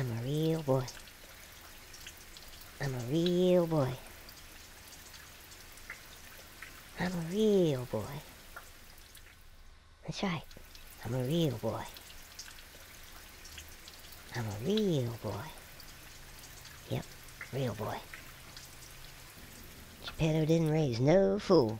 I'm a real boy. I'm a real boy. I'm a real boy. That's right. I'm a real boy. I'm a real boy. Yep, real boy. Geppetto didn't raise no fool.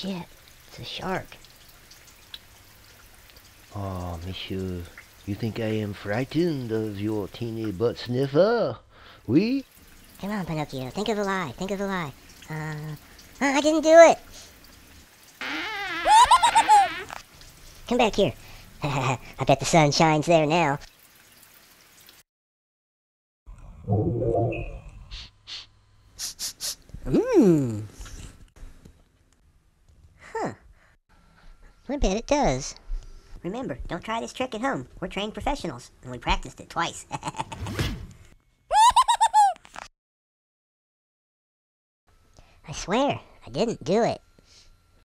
Shit, it's a shark. Ah, monsieur, you think I am frightened of your teeny butt sniffer? Oui? Come on, Pinocchio, think of a lie, think of a lie. Uh, I didn't do it! Come back here. I bet the sun shines there now. Mmm. I bet it does. Remember, don't try this trick at home. We're trained professionals, and we practiced it twice. I swear, I didn't do it.